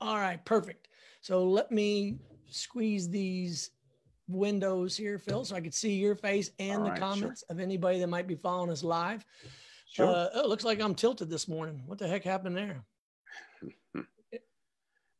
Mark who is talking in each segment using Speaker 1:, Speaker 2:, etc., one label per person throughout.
Speaker 1: All right, perfect. So let me squeeze these windows here, Phil, so I can see your face and All the right, comments sure. of anybody that might be following us live. Sure. Uh, oh, it looks like I'm tilted this morning. What the heck happened there?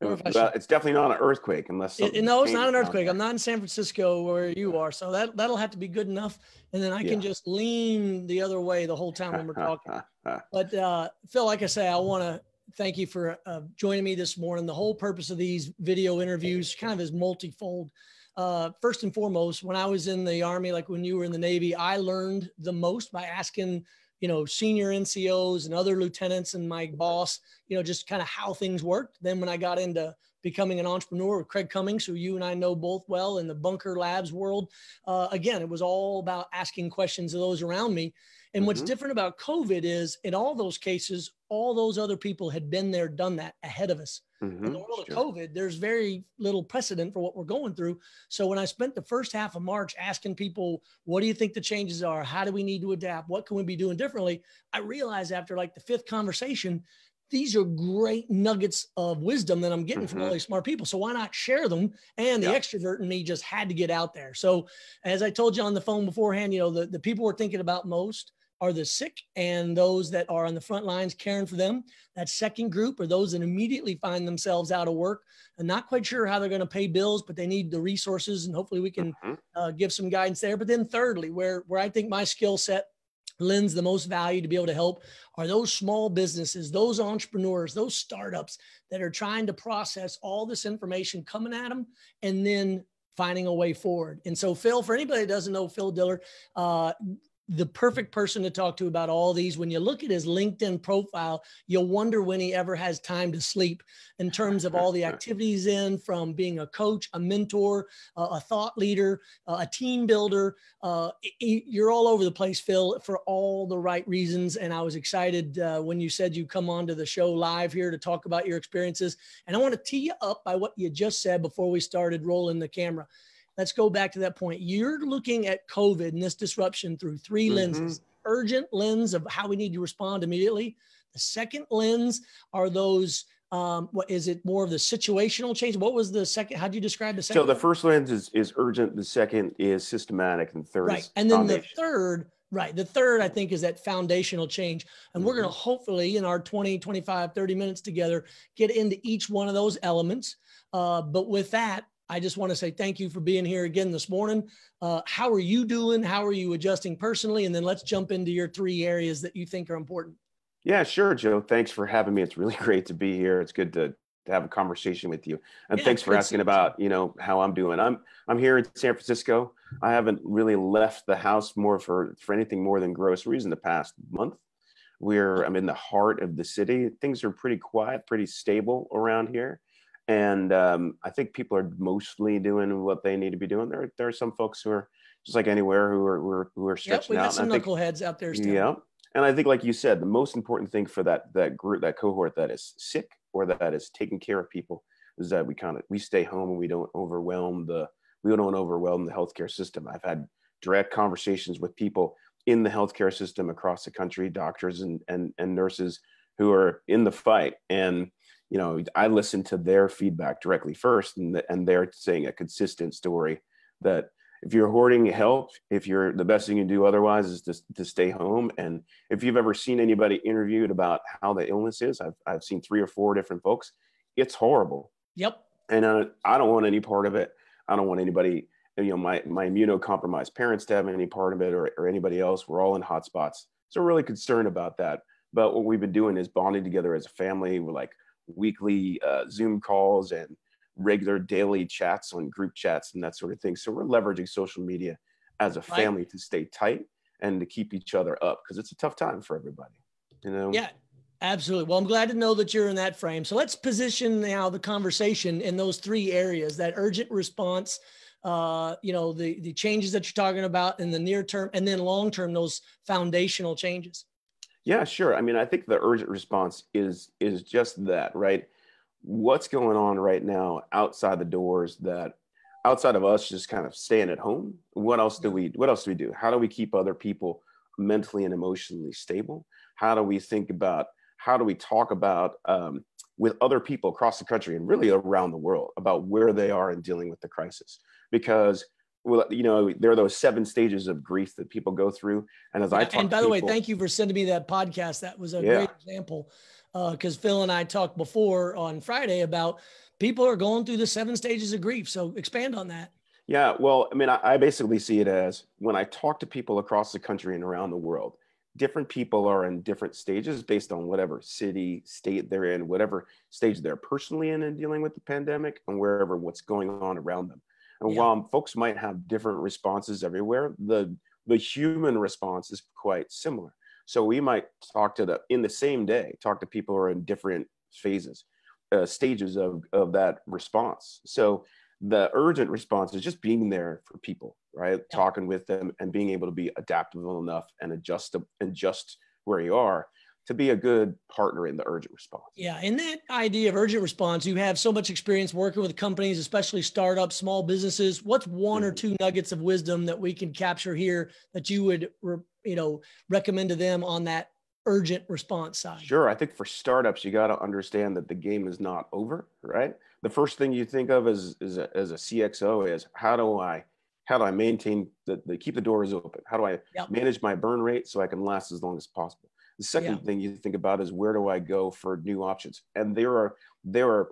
Speaker 2: Well, it's definitely not an earthquake unless
Speaker 1: it, no, it's not an earthquake. I'm not in San Francisco where you are, so that that'll have to be good enough, and then I can yeah. just lean the other way the whole time when we're talking. but uh, Phil, like I say, I want to thank you for uh, joining me this morning. The whole purpose of these video interviews kind of is multifold. Uh, first and foremost, when I was in the Army, like when you were in the Navy, I learned the most by asking you know, senior NCOs and other lieutenants and my boss, you know, just kind of how things worked. Then when I got into becoming an entrepreneur with Craig Cummings, who you and I know both well in the bunker labs world, uh, again, it was all about asking questions of those around me. And mm-hmm. what's different about COVID is in all those cases, all those other people had been there, done that ahead of us. Mm-hmm. In the world sure. of COVID, there's very little precedent for what we're going through. So when I spent the first half of March asking people, what do you think the changes are? How do we need to adapt? What can we be doing differently? I realized after like the fifth conversation, these are great nuggets of wisdom that I'm getting mm-hmm. from all these smart people. So why not share them? And the yeah. extrovert in me just had to get out there. So as I told you on the phone beforehand, you know, the, the people we're thinking about most are the sick and those that are on the front lines caring for them. That second group are those that immediately find themselves out of work and not quite sure how they're going to pay bills, but they need the resources, and hopefully we can mm-hmm. uh, give some guidance there. But then, thirdly, where where I think my skill set lends the most value to be able to help are those small businesses, those entrepreneurs, those startups that are trying to process all this information coming at them and then finding a way forward. And so, Phil, for anybody that doesn't know Phil Dillard, uh, the perfect person to talk to about all these. When you look at his LinkedIn profile, you'll wonder when he ever has time to sleep in terms of all the activities in from being a coach, a mentor, uh, a thought leader, uh, a team builder. Uh, you're all over the place, Phil, for all the right reasons. And I was excited uh, when you said you'd come on to the show live here to talk about your experiences. And I want to tee you up by what you just said before we started rolling the camera let's go back to that point. You're looking at COVID and this disruption through 3 mm-hmm. lenses urgent lens of how we need to respond immediately. The second lens are those um, what is it more of the situational change? What was the second? How do you describe the second?
Speaker 2: So the first lens is, is urgent. The second is systematic, and third
Speaker 1: right. and then the third, right? The third, I think, is that foundational change. And mm-hmm. we're going to hopefully in our 20, 25, 30 minutes together get into each one of those elements. Uh, but with that, I just want to say thank you for being here again this morning. Uh, how are you doing? How are you adjusting personally? And then let's jump into your three areas that you think are important.
Speaker 2: Yeah, sure, Joe. Thanks for having me. It's really great to be here. It's good to, to have a conversation with you. And yeah, thanks for asking about, you know, how I'm doing. I'm I'm here in San Francisco. I haven't really left the house more for for anything more than groceries in the past month. We're I'm in the heart of the city. Things are pretty quiet, pretty stable around here and um, I think people are mostly doing what they need to be doing. There, there are some folks who are just like anywhere who are who are, who are stretching
Speaker 1: yep, we
Speaker 2: got
Speaker 1: Some knuckleheads out there. Still.
Speaker 2: Yeah, and I think, like you said, the most important thing for that that group, that cohort that is sick or that is taking care of people, is that we kind of we stay home and we don't overwhelm the we don't overwhelm the healthcare system. I've had direct conversations with people in the healthcare system across the country, doctors and and and nurses who are in the fight and you know, I listen to their feedback directly first, and, and they're saying a consistent story that if you're hoarding help, if you're the best thing you can do otherwise is to, to stay home. And if you've ever seen anybody interviewed about how the illness is, I've, I've seen three or four different folks. It's horrible.
Speaker 1: Yep.
Speaker 2: And uh, I don't want any part of it. I don't want anybody, you know, my, my immunocompromised parents to have any part of it or, or anybody else. We're all in hot spots. So we're really concerned about that. But what we've been doing is bonding together as a family. We're like, weekly uh, Zoom calls and regular daily chats on group chats and that sort of thing. So we're leveraging social media as a family right. to stay tight and to keep each other up because it's a tough time for everybody. You know?
Speaker 1: Yeah. Absolutely. Well, I'm glad to know that you're in that frame. So let's position now the conversation in those three areas: that urgent response, uh, you know, the the changes that you're talking about in the near term, and then long term, those foundational changes.
Speaker 2: Yeah, sure. I mean, I think the urgent response is is just that, right? What's going on right now outside the doors that outside of us just kind of staying at home? What else do we what else do we do? How do we keep other people mentally and emotionally stable? How do we think about how do we talk about um, with other people across the country and really around the world about where they are in dealing with the crisis because well, you know, there are those seven stages of grief that people go through. And as I talk,
Speaker 1: and by the way, thank you for sending me that podcast. That was a yeah. great example because uh, Phil and I talked before on Friday about people are going through the seven stages of grief. So expand on that.
Speaker 2: Yeah, well, I mean, I, I basically see it as when I talk to people across the country and around the world, different people are in different stages based on whatever city, state they're in, whatever stage they're personally in in dealing with the pandemic, and wherever what's going on around them. And yeah. while folks might have different responses everywhere, the the human response is quite similar. So we might talk to the in the same day, talk to people who are in different phases, uh, stages of of that response. So the urgent response is just being there for people, right? Yeah. Talking with them and being able to be adaptable enough and adjust and just where you are to be a good partner in the urgent response.
Speaker 1: Yeah, in that idea of urgent response, you have so much experience working with companies, especially startups, small businesses. What's one mm-hmm. or two nuggets of wisdom that we can capture here that you would, you know, recommend to them on that urgent response side?
Speaker 2: Sure. I think for startups, you got to understand that the game is not over, right? The first thing you think of as, as, a, as a CXO is how do I how do I maintain the, the keep the doors open? How do I yep. manage my burn rate so I can last as long as possible? The second yeah. thing you think about is where do I go for new options? And there are there are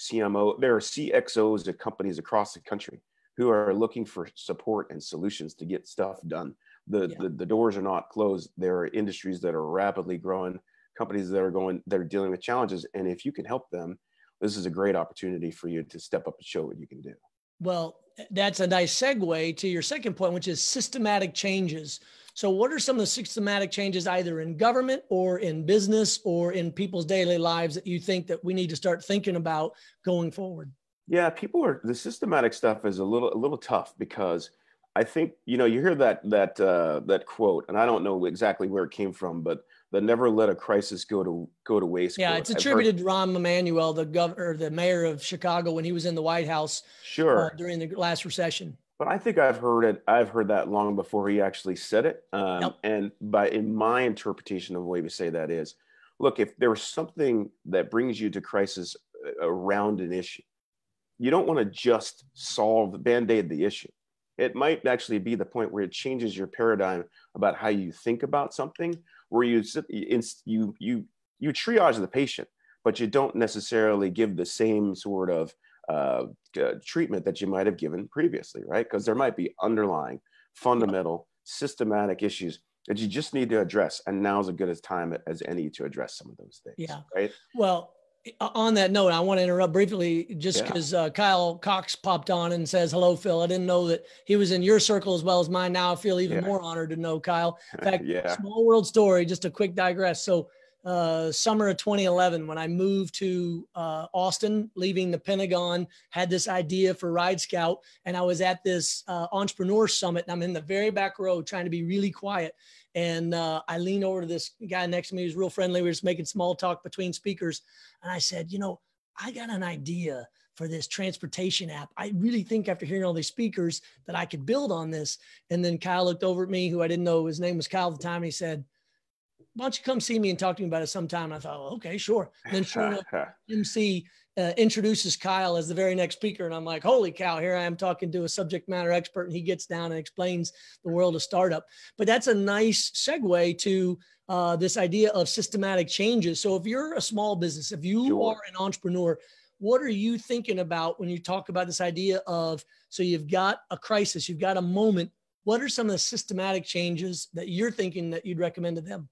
Speaker 2: CMO, there are CXOs at companies across the country who are looking for support and solutions to get stuff done. The, yeah. the, the doors are not closed. There are industries that are rapidly growing, companies that are going that are dealing with challenges. And if you can help them, this is a great opportunity for you to step up and show what you can do.
Speaker 1: Well, that's a nice segue to your second point, which is systematic changes. So, what are some of the systematic changes either in government or in business or in people's daily lives that you think that we need to start thinking about going forward?
Speaker 2: Yeah, people are the systematic stuff is a little a little tough because I think you know you hear that that uh, that quote, and I don't know exactly where it came from, but the never let a crisis go to go to waste.
Speaker 1: Yeah, it's attributed to Rahm Emanuel, the governor, the mayor of Chicago, when he was in the White House.
Speaker 2: Sure. Uh,
Speaker 1: during the last recession
Speaker 2: but I think I've heard it. I've heard that long before he actually said it. Um, yep. And by in my interpretation of the way we say that is, look, if there's something that brings you to crisis uh, around an issue, you don't want to just solve band-aid the issue. It might actually be the point where it changes your paradigm about how you think about something, where you you you you triage the patient, but you don't necessarily give the same sort of uh, treatment that you might have given previously, right? Because there might be underlying, fundamental, systematic issues that you just need to address. And now is as good a time as any to address some of those things.
Speaker 1: Yeah.
Speaker 2: Right.
Speaker 1: Well, on that note, I want to interrupt briefly just because yeah. uh, Kyle Cox popped on and says, Hello, Phil. I didn't know that he was in your circle as well as mine. Now I feel even yeah. more honored to know Kyle. In fact, yeah. small world story, just a quick digress. So, uh, summer of 2011 when I moved to uh, Austin, leaving the Pentagon, had this idea for RideScout, and I was at this uh, entrepreneur summit, and I'm in the very back row trying to be really quiet. And uh, I lean over to this guy next to me who's real friendly. We are just making small talk between speakers, and I said, "You know, I got an idea." For this transportation app, I really think after hearing all these speakers that I could build on this. And then Kyle looked over at me, who I didn't know his name was Kyle at the time, and he said, why don't you come see me and talk to me about it sometime? And I thought, well, okay, sure. And then sure enough, MC uh, introduces Kyle as the very next speaker. And I'm like, holy cow, here I am talking to a subject matter expert. And he gets down and explains the world of startup. But that's a nice segue to uh, this idea of systematic changes. So if you're a small business, if you sure. are an entrepreneur, what are you thinking about when you talk about this idea of so you've got a crisis, you've got a moment. What are some of the systematic changes that you're thinking that you'd recommend to them?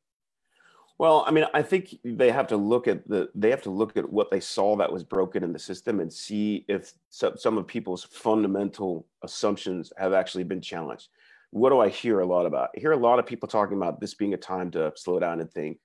Speaker 2: Well, I mean, I think they have to look at the they have to look at what they saw that was broken in the system and see if some, some of people's fundamental assumptions have actually been challenged. What do I hear a lot about? I hear a lot of people talking about this being a time to slow down and think,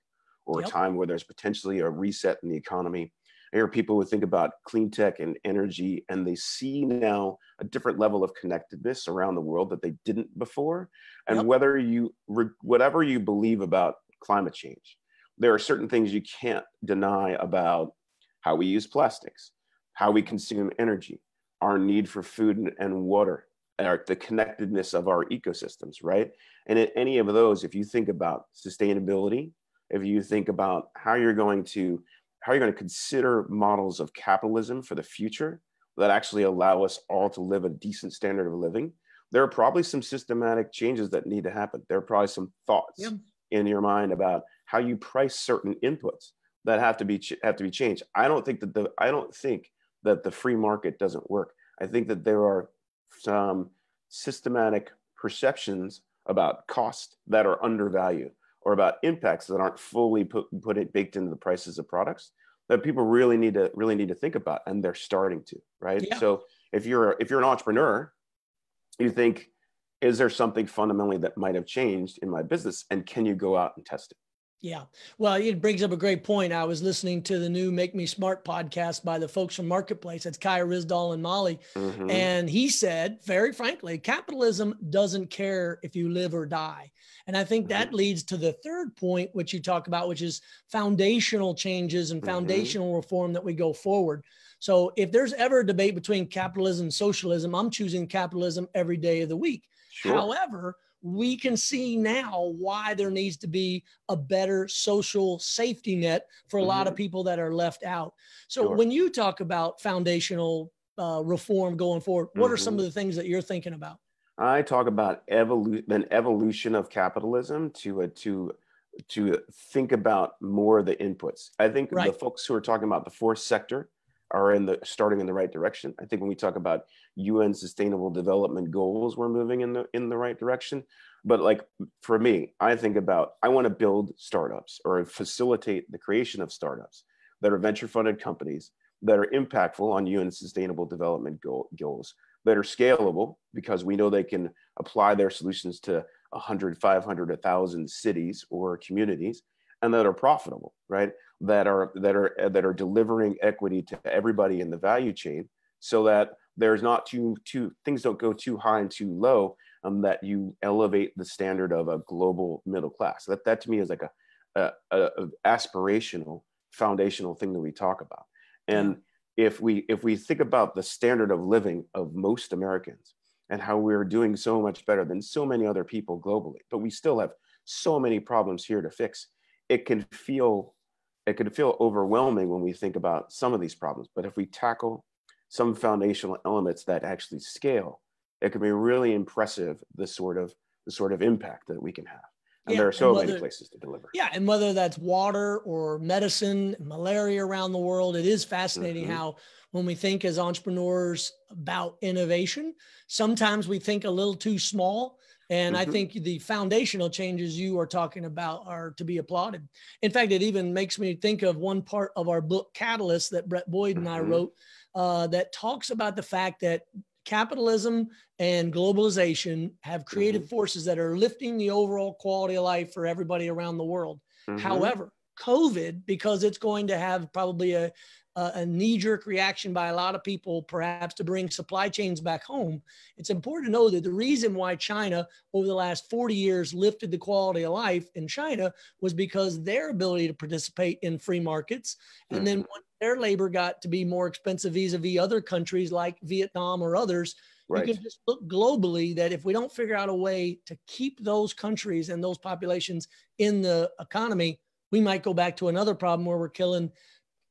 Speaker 2: or yep. a time where there's potentially a reset in the economy. I hear people who think about clean tech and energy, and they see now a different level of connectedness around the world that they didn't before. And yep. whether you, whatever you believe about climate change, there are certain things you can't deny about how we use plastics, how we consume energy, our need for food and water, our, the connectedness of our ecosystems, right? And in any of those, if you think about sustainability, if you think about how you're going to how you're you going to consider models of capitalism for the future that actually allow us all to live a decent standard of living there are probably some systematic changes that need to happen there are probably some thoughts yeah. in your mind about how you price certain inputs that have to be have to be changed. I don't think that the i don't think that the free market doesn't work. I think that there are some systematic perceptions about cost that are undervalued or about impacts that aren't fully put, put it baked into the prices of products that people really need to really need to think about and they're starting to right? Yeah. so if you're if you're an entrepreneur you think is there something fundamentally that might have changed in my business and can you go out and test it
Speaker 1: yeah. Well, it brings up a great point. I was listening to the new Make Me Smart podcast by the folks from Marketplace. It's Kai Ryssdal and Molly. Mm-hmm. And he said, very frankly, capitalism doesn't care if you live or die. And I think that mm-hmm. leads to the third point, which you talk about, which is foundational changes and mm-hmm. foundational mm-hmm. reform that we go forward. So if there's ever a debate between capitalism and socialism, I'm choosing capitalism every day of the week. Sure. However, we can see now why there needs to be a better social safety net for a mm-hmm. lot of mm-hmm. people that are left out. So sure. when you talk about foundational uh, reform going forward, what mm-hmm. are some mm-hmm. of the things that you're thinking about?
Speaker 2: I talk about evolu- an evolution of capitalism to a, to to think about more of the inputs. I think right. the folks who are talking about the fourth sector are in the starting in the right direction. I think when we talk about UN sustainable development goals, we're moving in the in the right direction. But like for me, I think about I want to build startups or facilitate the creation of startups that are venture funded companies that are impactful on UN sustainable development goal, goals that are scalable because we know they can apply their solutions to 100, 500, 1,000 cities or communities and that are profitable, right? That are that are that are delivering equity to everybody in the value chain, so that there's not too too things don't go too high and too low, um, that you elevate the standard of a global middle class. That that to me is like a, a, a aspirational foundational thing that we talk about. And if we if we think about the standard of living of most Americans and how we're doing so much better than so many other people globally, but we still have so many problems here to fix it can feel it can feel overwhelming when we think about some of these problems. But if we tackle some foundational elements that actually scale, it can be really impressive the sort of the sort of impact that we can have. And yeah, there are so whether, many places to deliver.
Speaker 1: Yeah, and whether that's water or medicine, malaria around the world, it is fascinating mm-hmm. how when we think as entrepreneurs about innovation, sometimes we think a little too small and mm-hmm. I think the foundational changes you are talking about are to be applauded. In fact, it even makes me think of one part of our book, Catalyst, that Brett Boyd and mm-hmm. I wrote, uh, that talks about the fact that capitalism and globalization have created mm-hmm. forces that are lifting the overall quality of life for everybody around the world. Mm-hmm. However, COVID, because it's going to have probably a, a, a knee jerk reaction by a lot of people, perhaps to bring supply chains back home. It's important to know that the reason why China, over the last 40 years, lifted the quality of life in China was because their ability to participate in free markets. And mm-hmm. then when their labor got to be more expensive vis a vis other countries like Vietnam or others, Right. You can just look globally that if we don't figure out a way to keep those countries and those populations in the economy, we might go back to another problem where we're killing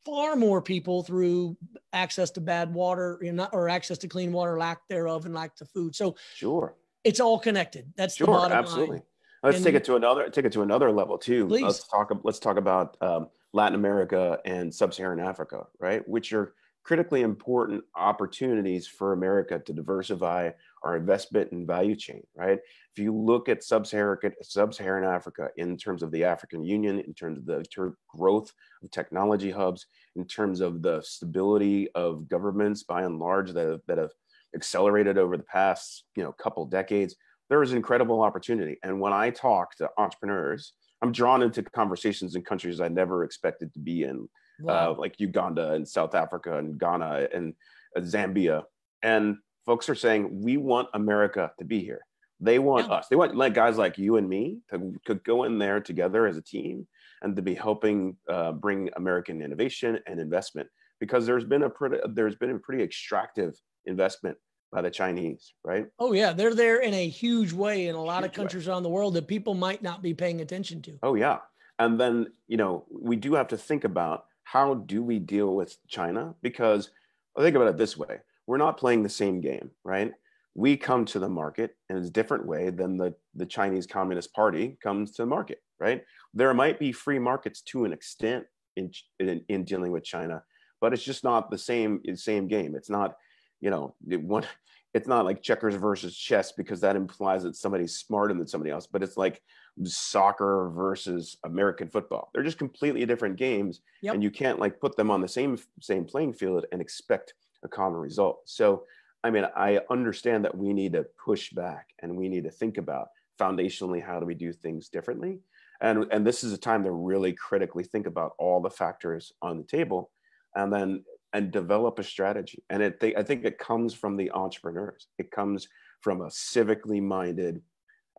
Speaker 1: far more people through access to bad water or access to clean water, lack thereof, and lack to food. So
Speaker 2: sure,
Speaker 1: it's all connected. That's
Speaker 2: sure,
Speaker 1: the bottom
Speaker 2: absolutely.
Speaker 1: line.
Speaker 2: Let's and take it to another take it to another level too.
Speaker 1: Please.
Speaker 2: Let's talk. Let's talk about um, Latin America and Sub-Saharan Africa, right? Which are critically important opportunities for America to diversify our investment and value chain, right? If you look at sub-Saharan, Africa in terms of the African Union, in terms of the ter- growth of technology hubs, in terms of the stability of governments by and large that have, that have accelerated over the past you know couple decades, there is incredible opportunity. And when I talk to entrepreneurs, I'm drawn into conversations in countries I never expected to be in, wow. uh, like Uganda and South Africa and Ghana and uh, Zambia. And folks are saying, we want America to be here. They want yeah. us. They want like guys like you and me to, to go in there together as a team and to be helping uh, bring American innovation and investment because there's been a pretty there's been a pretty extractive investment by the Chinese, right?
Speaker 1: Oh yeah, they're there in a huge way in a lot huge of countries way. around the world that people might not be paying attention to.
Speaker 2: Oh yeah, and then you know we do have to think about how do we deal with China? Because I think about it this way we're not playing the same game, right? We come to the market in a different way than the, the Chinese Communist Party comes to the market, right? There might be free markets to an extent in, in, in dealing with China, but it's just not the same same game. It's not, you know, one, it's not like checkers versus chess because that implies that somebody's smarter than somebody else, but it's like soccer versus American football. They're just completely different games, yep. and you can't like put them on the same same playing field and expect a common result. So, I mean, I understand that we need to push back and we need to think about foundationally how do we do things differently, and and this is a time to really critically think about all the factors on the table, and then and develop a strategy. And it, I think it comes from the entrepreneurs. It comes from a civically minded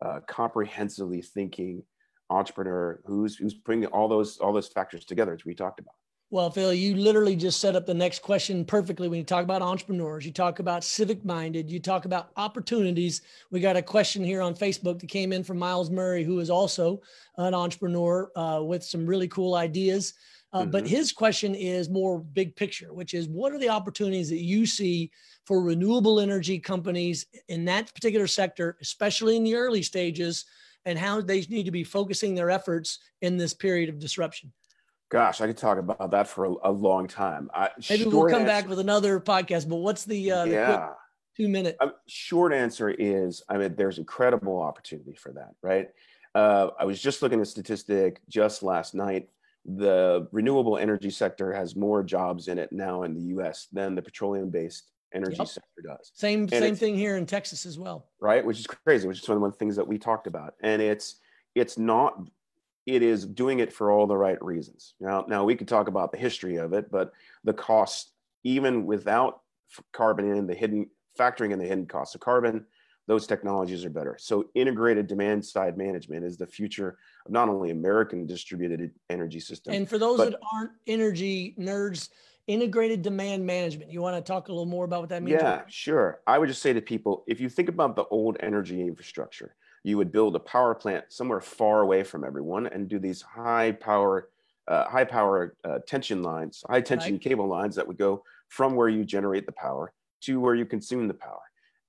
Speaker 2: uh, comprehensively thinking entrepreneur who's who's bringing all those all those factors together as we talked about.
Speaker 1: Well phil you literally just set up the next question perfectly when you talk about entrepreneurs. You talk about civic minded. You talk about opportunities. We got a question here on facebook that came in from miles murray who is also an entrepreneur uh, with some really cool ideas uh, mm-hmm. But his question is more big picture, which is what are the opportunities that you see for renewable energy companies in that particular sector, especially in the early stages, and how they need to be focusing their efforts in this period of disruption?
Speaker 2: Gosh, I could talk about that for a, a long time. I,
Speaker 1: Maybe we'll come answer, back with another podcast. But what's the, uh, the yeah. two minute?
Speaker 2: Um, short answer is, I mean, there's incredible opportunity for that, right? Uh, I was just looking at a statistic just last night the renewable energy sector has more jobs in it now in the US than the petroleum based energy yep. sector does.
Speaker 1: Same and same thing here in Texas as well.
Speaker 2: Right, which is crazy, which is one of the things that we talked about. And it's it's not it is doing it for all the right reasons. Now now we could talk about the history of it, but the cost even without carbon in the hidden factoring in the hidden costs of carbon, those technologies are better. So integrated demand side management is the future of not only American distributed energy system.
Speaker 1: And for those but, that aren't energy nerds, integrated demand management. You want to talk a little more about what that means?
Speaker 2: Yeah, sure. I would just say to people, if you think about the old energy infrastructure, you would build a power plant somewhere far away from everyone and do these high power, uh, high power uh, tension lines, high tension right. cable lines that would go from where you generate the power to where you consume the power.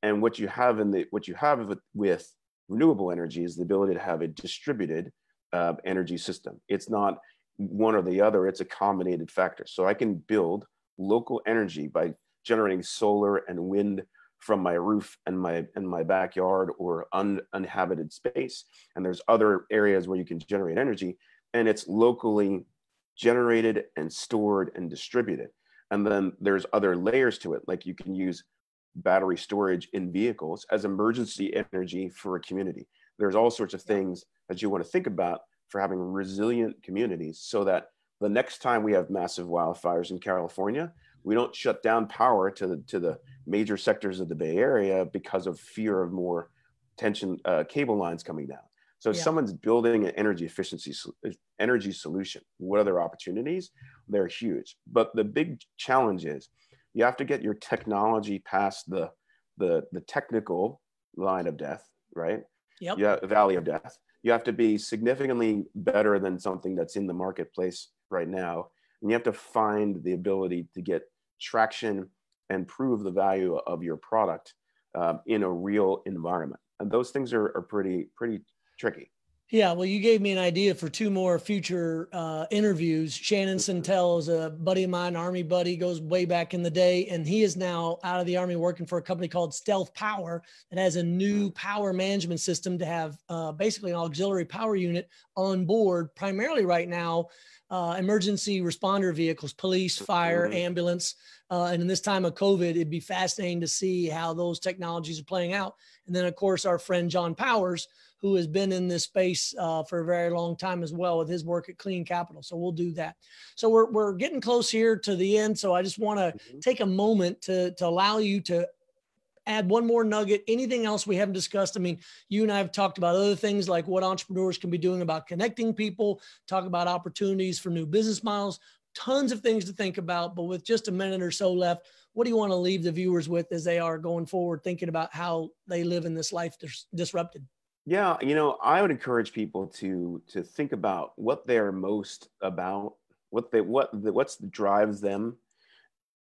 Speaker 2: And what you have in the what you have with, with renewable energy is the ability to have a distributed uh, energy system. It's not one or the other; it's a combinated factor. So I can build local energy by generating solar and wind from my roof and my and my backyard or un, uninhabited space. And there's other areas where you can generate energy, and it's locally generated and stored and distributed. And then there's other layers to it, like you can use battery storage in vehicles as emergency energy for a community. There's all sorts of things that you want to think about for having resilient communities so that the next time we have massive wildfires in California, we don't shut down power to the, to the major sectors of the Bay Area because of fear of more tension uh, cable lines coming down. So if yeah. someone's building an energy efficiency energy solution, what other opportunities? They're huge. But the big challenge is you have to get your technology past the the the technical line of death, right?
Speaker 1: Yep.
Speaker 2: Yeah, valley of death. You have to be significantly better than something that's in the marketplace right now, and you have to find the ability to get traction and prove the value of your product um, in a real environment. And those things are, are pretty pretty tricky.
Speaker 1: Yeah, well, you gave me an idea for two more future uh, interviews. Shannon Sentell is a buddy of mine, Army buddy, goes way back in the day, and he is now out of the Army working for a company called Stealth Power that has a new power management system to have uh, basically an auxiliary power unit on board, primarily right now, uh, emergency responder vehicles, police, fire, mm-hmm. ambulance. Uh, and in this time of COVID, it'd be fascinating to see how those technologies are playing out. And then, of course, our friend Jon Powers who has been in this space uh, for a very long time as well with his work at Clean Capital. So we'll do that. So we're, we're getting close here to the end. So I just want to mm-hmm. take a moment to, to allow you to add one more nugget, anything else we haven't discussed. I mean, you and I have talked about other things like what entrepreneurs can be doing about connecting people, talk about opportunities for new business models, tons of things to think about. But with just a minute or so left, what do you want to leave the viewers with as they are going forward, thinking about how they live in this life dis- disrupted?
Speaker 2: Yeah, you know, I would encourage people to to think about what they're most about, what they what the, what's drives them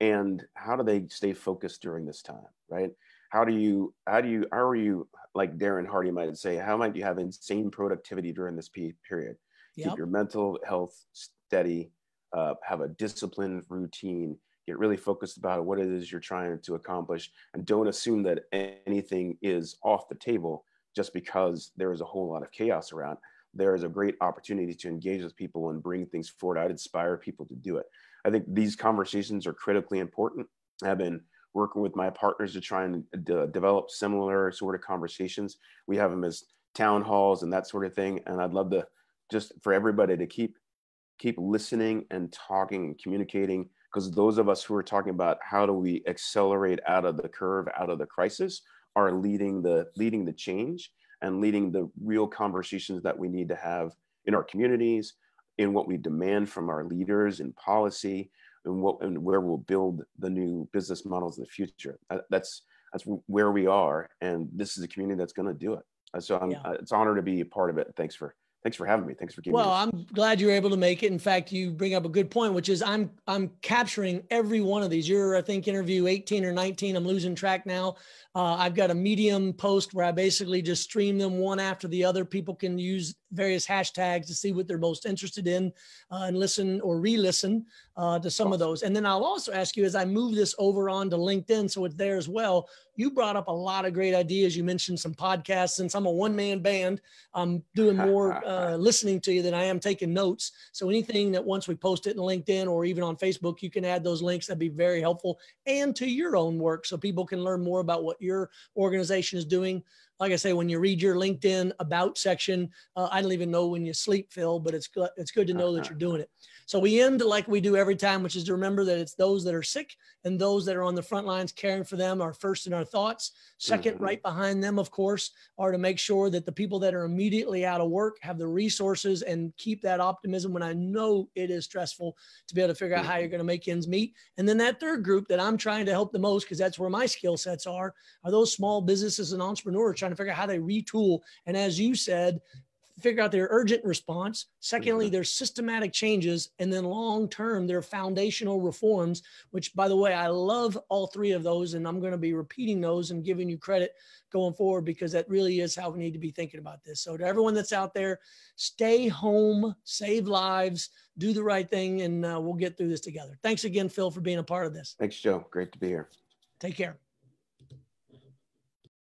Speaker 2: and how do they stay focused during this time right? How do you how do you how are you like darren hardy might say how might you have insane productivity during this period? Yep. keep your mental health steady uh, have a disciplined routine get really focused about what it is you're trying to accomplish and don't assume that anything is off the table just because there is a whole lot of chaos around. There is a great opportunity to engage with people and bring things forward. I'd inspire people to do it i think these conversations are critically important. I've been working with my partners to try and de- develop similar sort of conversations. We have them as town halls and that sort of thing and i'd love to just for everybody to keep keep listening and talking and communicating because those of us who are talking about how do we accelerate out of the curve out of the crisis are leading the leading the change and leading the real conversations that we need to have in our communities in what we demand from our leaders in policy and what and where we'll build the new business models in the future that's that's where we are and this is a community that's going to do it so I'm, yeah. it's an honor to be a part of it thanks for thanks for having me. Thanks for giving
Speaker 1: well,
Speaker 2: me.
Speaker 1: Well, I'm glad you were able to make it. In fact, you bring up a good point, which is I'm I'm capturing every one of these. You're I think interview 18 or 19. I'm losing track now. Uh, I've got a Medium post where I basically just stream them one after the other. People can use various hashtags to see what they're most interested in uh, and listen or re-listen uh, to some of those. And then I'll also ask you as I move this over onto LinkedIn, so it's there as well. You brought up a lot of great ideas. You mentioned some podcasts. Since I'm a one-man band, I'm doing more uh, listening to you than I am taking notes. So anything that once we post it in LinkedIn or even on Facebook, you can add those links. That'd be very helpful, and to your own work, so people can learn more about what your organization is doing like I say, when you read your LinkedIn about section, uh, I don't even know when you sleep, Phil, but it's good. It's good to know that you're doing it. So we end like we do every time, which is to remember that it's those that are sick and those that are on the front lines caring for them are first in our thoughts. 2nd mm-hmm. right behind them, of course, are to make sure that the people that are immediately out of work have the resources and keep that optimism when I know it is stressful to be able to figure out how you're mm-hmm. going to make ends meet. And then that third group that I'm trying to help the most, because that's where my skill sets are, are those small businesses and entrepreneurs trying to figure out how they retool. And as you said, figure out their urgent response. Secondly, mm-hmm. their systematic changes. And then long term, their foundational reforms, which, by the way, I love all three of those. And I'm going to be repeating those and giving you credit going forward because that really is how we need to be thinking about this. So, to everyone that's out there, stay home, save lives, do the right thing, and uh, we'll get through this together. Thanks again, Phil, for being a part of this.
Speaker 2: Thanks, Joe. Great to be here.
Speaker 1: Take care.